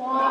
Wow.